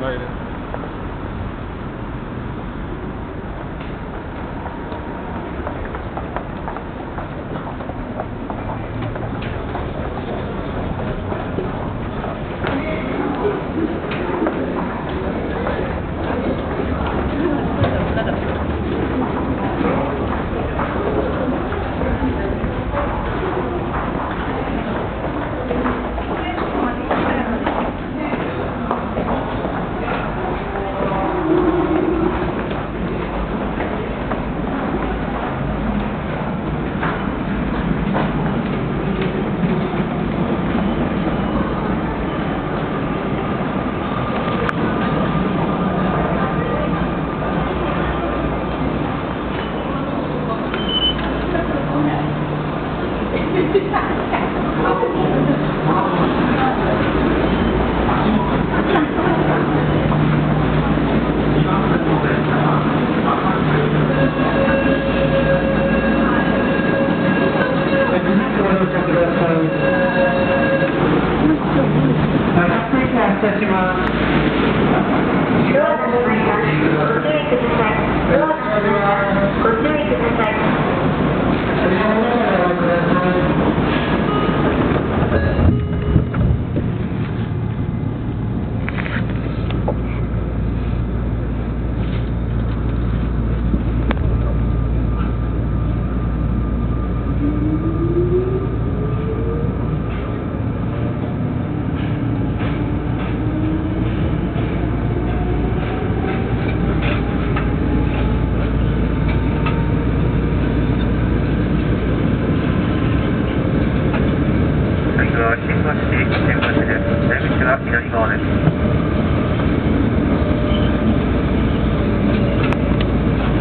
Later. 失礼いたします。次は新橋線です出口は左側です